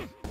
Hmph!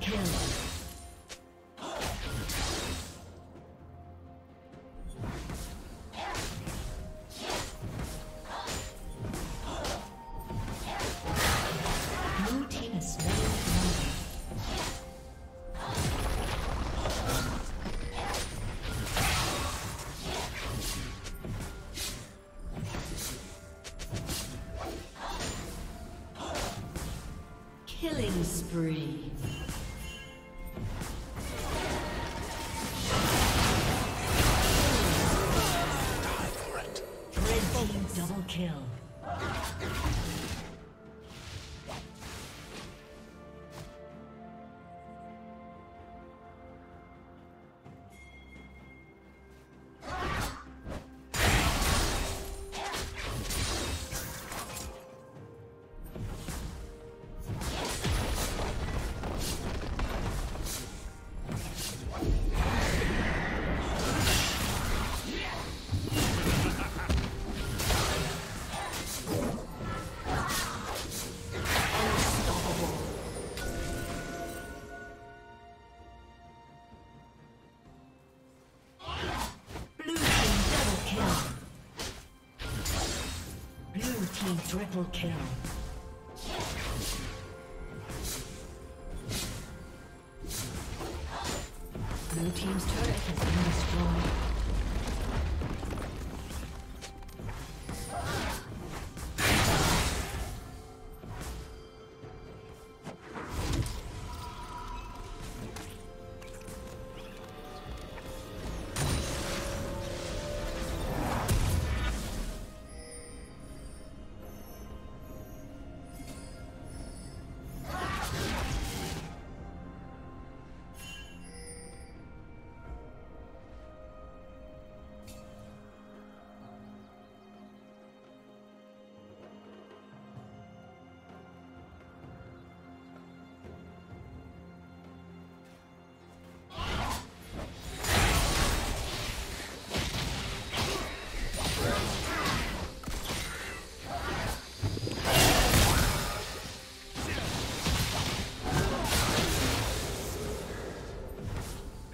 Kill. Double kill. Triple kill.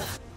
Yeah.